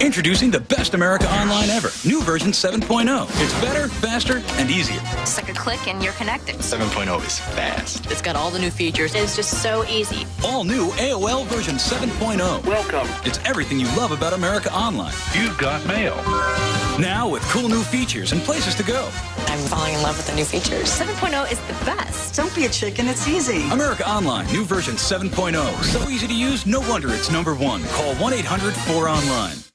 Introducing the best America Online ever. New version 7.0. It's better, faster, and easier. It's like a click and you're connected. 7.0 is fast. It's got all the new features. It's just so easy. All new AOL version 7.0. Welcome. It's everything you love about America Online. You've got mail. Now with cool new features and places to go. I'm falling in love with the new features. 7.0 is the best. Don't be a chicken, it's easy. America Online, new version 7.0. So easy to use, no wonder it's number one. Call 1 800 4 Online.